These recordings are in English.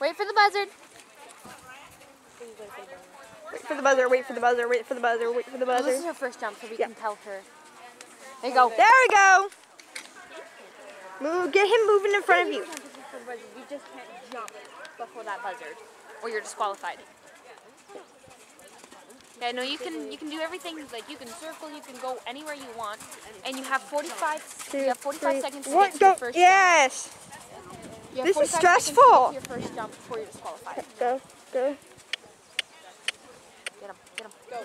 Wait for the buzzard. Wait for the buzzer, wait for the buzzer, wait for the buzzer, wait for the Well, this is her first jump, so we Yeah. can tell her. There you go. There we go. Move, get him moving in front of you. You just can't jump before that buzzard, or you're disqualified. Yeah, no, you can you can do everything. Like you can circle, you can go anywhere you want, and you have 45. Two, you have 45 three, seconds to one, get to go. your first Yes. jump. You This is 45 seconds to stressful. your first jump before you're disqualified. Go, go. Get him, get him. Go.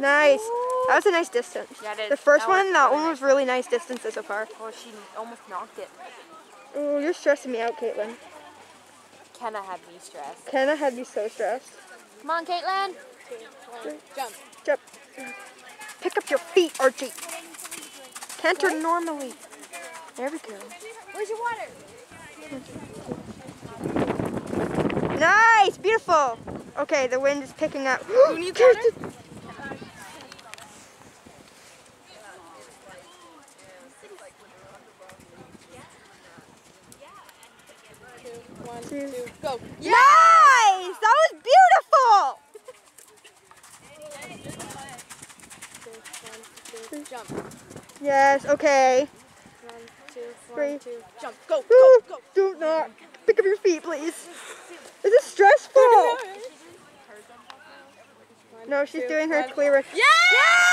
Nice. That was a nice distance. Yeah, it is. The first That one, that really one nice. was really nice distances so far. Oh, she almost knocked it. Oh, you're stressing me out, Caitlin. Kenna had me stressed. Kenna had me so stressed. Come on, Caitlin. Jump. Jump. Pick up your feet, Archie. Canter normally. There we go. Where's your water? Nice, beautiful. Okay, the wind is picking up. Who needs water? One, Two. two, go. Nice! That was beautiful! Two, one, two, jump. Yes, okay. One, two, Three. two, jump. Go, go, go. Do not pick up your feet, please. This is stressful. No, she's doing her clear. Yeah!